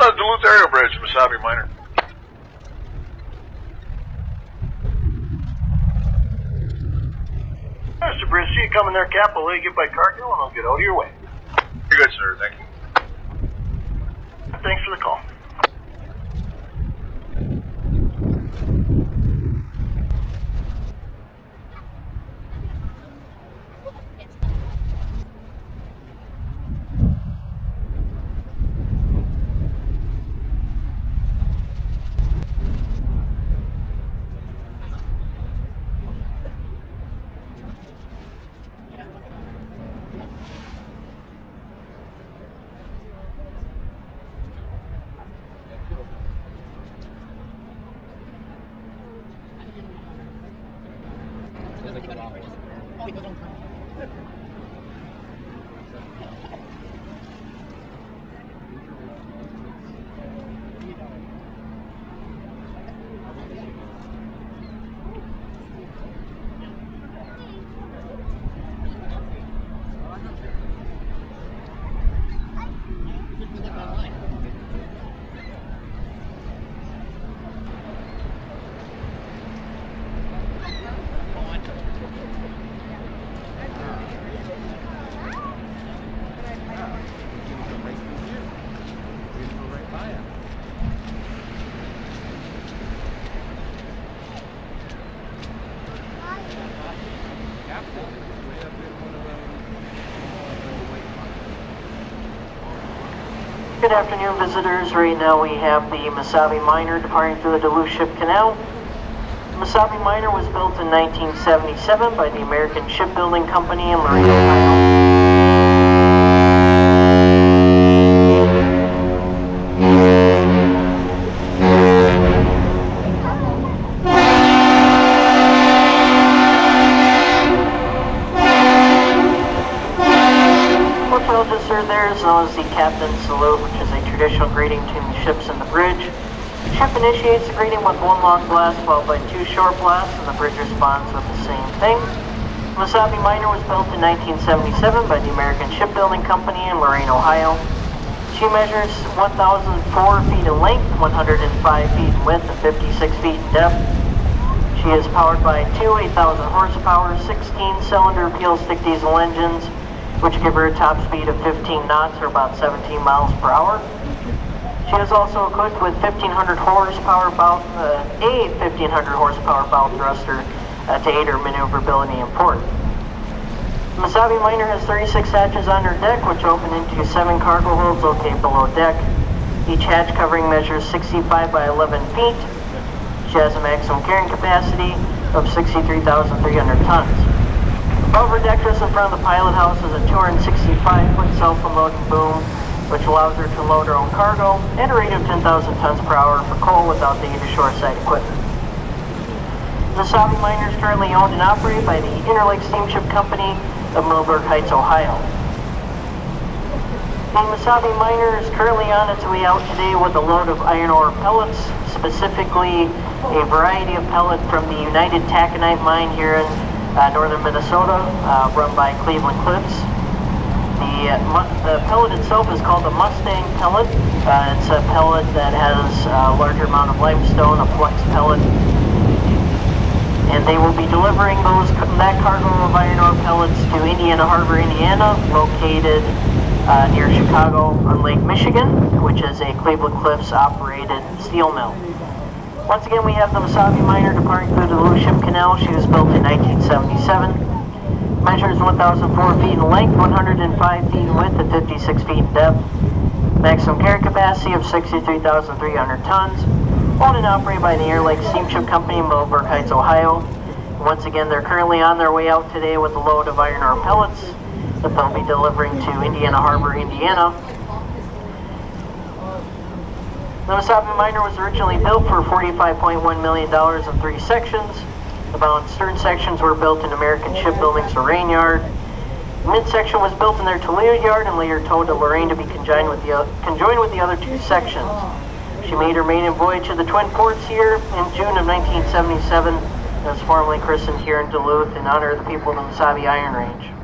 Uh, Duluth Aerial Bridge, Mesabi Miner. Mr. Bridge, see you coming there, Cap. I'll let you get by Cargill and I'll get out of your way. You're good, sir. Thank you. Thanks for the call. 包一个这种 Good afternoon, visitors. Right now we have the Mesabi Miner departing through the Duluth Ship Canal. The Mesabi Miner was built in 1977 by the American Shipbuilding Company in Lorain, Ohio. Heard there is as the Captain's Salute, which is a traditional greeting to ships in the bridge. The ship initiates the greeting with one long blast followed by two short blasts, and the bridge responds with the same thing. The Mesabi Miner was built in 1977 by the American Shipbuilding Company in Lorain, Ohio. She measures 1,004 feet in length, 105 feet in width, and 56 feet in depth. She is powered by two 8,000 horsepower, 16-cylinder Pielstick diesel engines, which give her a top speed of 15 knots or about 17 miles per hour. She is also equipped with 1,500 horsepower bow, uh, a 1,500 horsepower bow thruster uh, to aid her maneuverability and port. The Mesabi Miner has 36 hatches on her deck, which open into seven cargo holds located below deck. Each hatch covering measures 65 by 11 feet. She has a maximum carrying capacity of 63,300 tons. Above her deck, just in front of the pilot house, is a 265-foot self-unloading boom, which allows her to load her own cargo at a rate of 10,000 tons per hour for coal without the aid of shoreside equipment. The Sabi Miner is currently owned and operated by the Interlake Steamship Company of Middleburg Heights, Ohio. The Mesabi Miner is currently on its way out today with a load of iron ore pellets, specifically a variety of pellet from the United Taconite mine here in northern Minnesota, uh, run by Cleveland Cliffs. The, uh, the pellet itself is called the Mustang pellet. Uh, it's a pellet that has a larger amount of limestone, a flux pellet, and they will be delivering those that cargo of iron ore pellets to Indiana Harbor, Indiana, located uh, near Chicago on Lake Michigan, which is a Cleveland Cliffs operated steel mill. Once again, we have the Mesabi Miner departing through the Ship Canal. She was built in 1977. Measures 1,004 feet in length, 105 feet in width, and 56 feet in depth. Maximum carry capacity of 63,300 tons. Owned and operated by the Interlake Steamship Company in Middleburg Heights, Ohio. Once again, they're currently on their way out today with a load of iron ore pellets that they'll be delivering to Indiana Harbor, Indiana. The Mesabi Miner was originally built for $45.1 million in three sections. The bow stern sections were built in American Shipbuilding's Lorain Yard. The midsection was built in their Toledo yard and later towed to Lorain to be conjoined with the, conjoined with the other two sections. She made her maiden voyage to the Twin Ports here in June of 1977 and was formally christened here in Duluth in honor of the people of the Wasabi Iron Range.